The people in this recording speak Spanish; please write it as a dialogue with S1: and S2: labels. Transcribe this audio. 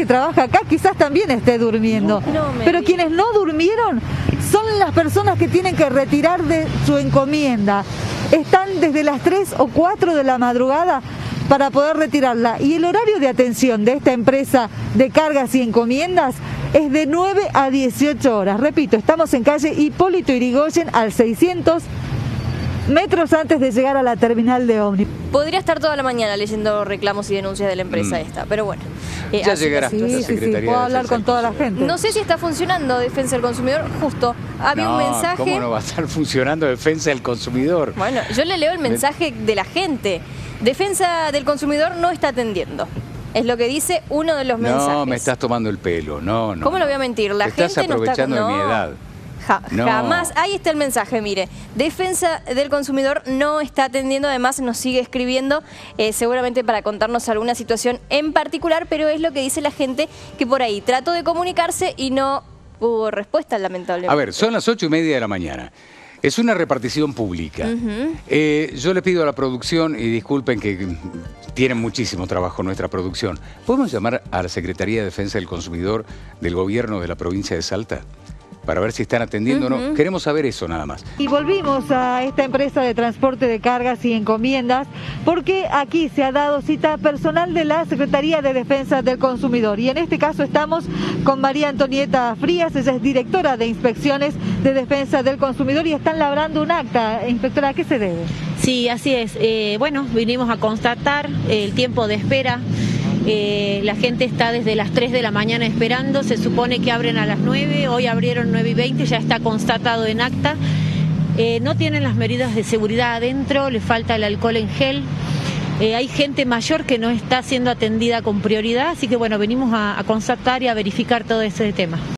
S1: que trabaja acá quizás también esté durmiendo.
S2: No, me
S1: Pero quienes no durmieron son las personas que tienen que retirar de su encomienda. Están desde las 3 o 4 de la madrugada para poder retirarla. Y el horario de atención de esta empresa de cargas y encomiendas es de 9 a 18 horas. Repito, estamos en calle Hipólito Irigoyen al 600 metros antes de llegar a la terminal de ómnibus.
S2: Podría estar toda la mañana leyendo reclamos y denuncias de la empresa
S3: Mm.
S2: esta, pero bueno. Eh,
S3: Ya llegará.
S1: Sí, sí, sí,
S3: Secretaría
S1: puedo hablar con toda la gente.
S2: No sé si está funcionando Defensa del Consumidor, justo. Había un mensaje.
S3: ¿Cómo no va a estar funcionando defensa del consumidor?
S2: Bueno, yo le leo el mensaje de la gente. Defensa del Consumidor no está atendiendo. Es lo que dice uno de los mensajes.
S3: No, me estás tomando el pelo. No, no.
S2: ¿Cómo lo voy a mentir? La
S3: Te estás
S2: gente no está
S3: aprovechando de mi
S2: no.
S3: edad.
S2: Ja-
S3: No.
S2: Jamás. Ahí está el mensaje, mire. Defensa del consumidor no está atendiendo, además nos sigue escribiendo, eh, seguramente para contarnos alguna situación en particular, pero es lo que dice la gente que por ahí trató de comunicarse y no hubo respuesta, lamentablemente.
S3: A ver, son las ocho y media de la mañana. Es una repartición pública. Eh, yo le pido a la producción, y disculpen que tienen muchísimo trabajo nuestra producción, ¿podemos llamar a la Secretaría de Defensa del Consumidor del Gobierno de la provincia de Salta? Para ver si están atendiendo o no. Queremos saber eso nada más.
S1: Y volvimos a esta empresa de transporte de cargas y encomiendas porque aquí se ha dado cita personal de la Secretaría de Defensa del Consumidor. Y en este caso estamos con María Antonieta Frías, ella es directora de inspecciones de Defensa del Consumidor y están labrando un acta. Inspectora, ¿a qué se debe?
S4: Sí, así es. Eh, bueno, vinimos a constatar el tiempo de espera. Eh, la gente está desde las 3 de la mañana esperando, se supone que abren a las 9, hoy abrieron 9 y 20, ya está constatado en acta. Eh, no tienen las medidas de seguridad adentro, le falta el alcohol en gel. Eh, hay gente mayor que no está siendo atendida con prioridad, así que bueno, venimos a, a constatar y a verificar todo ese tema.